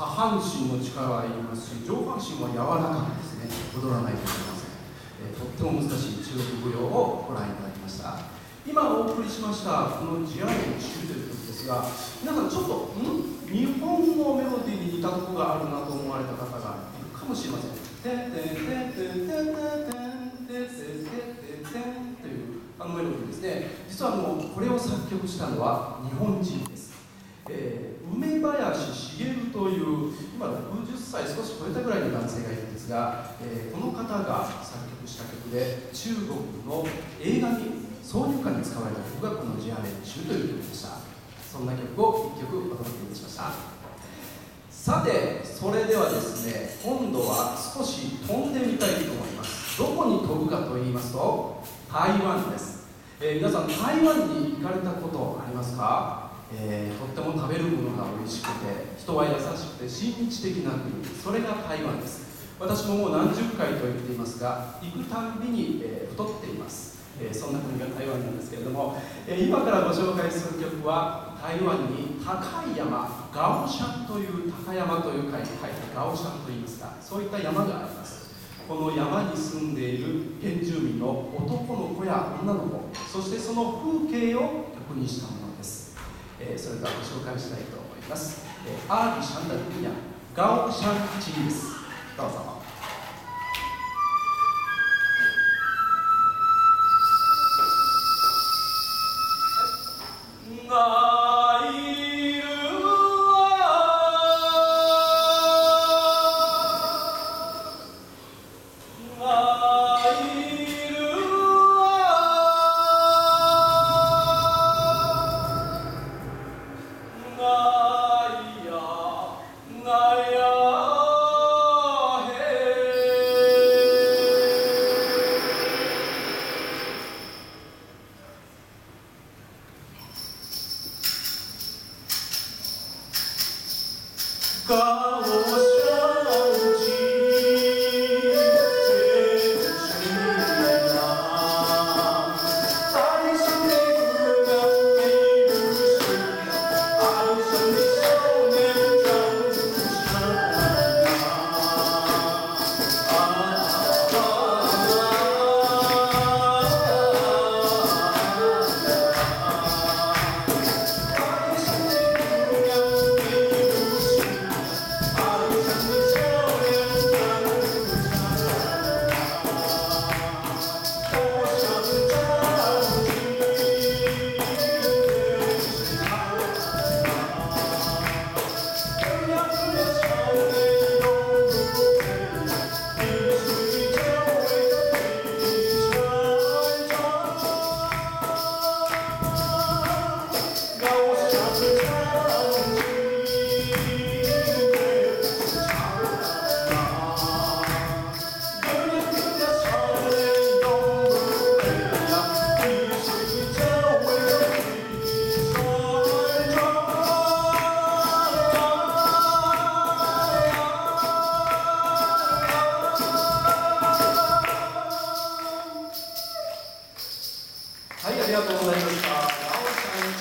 下半身の力はいりますし上半身は柔らかくですね踊らないといけません、えーとっても難しい中国舞踊をご覧いただきました。今お送りしましたこの「ジアレン中」という曲ですが皆さんちょっとん？日本のメロディーに似たとこがあるなと思われた方がいるかもしれません「てんてんてんてんてんてんてんてんてんてんというあのメロディーですね実はあのこれを作曲したのは日本人です、えー梅林茂という今60歳少し超えたぐらいの男性がいるんが、えーこの方が作曲した曲で中国の映画に挿入歌に使われた曲がこの「ジアレンチュ」という曲でした。そんな曲を1曲お届けいたしました。さてそれではですね今度は少し飛んでみたいと思います。どこに飛ぶかと言いますと台湾です、えー皆さん台湾に行かれたことありますか、えーとっても食べるものが美味しくて人は優しくて親日的な国。それが台湾です。私ももう何十回と言っていますが行くたんびに、えー太っています、えーそんな国が台湾なんですけれども、えー今からご紹介する曲は台湾に高い山ガオシャンという高山という書いてガオシャンと言いますがそういった山があります。この山に住んでいる原住民の男の子や女の子そしてその風景を曲にしたものです、えーそれではご紹介したいと思います、えーアービシャンダルニアガオシャンチーです。どうぞがいるわがいるわ God. ありがとうございました。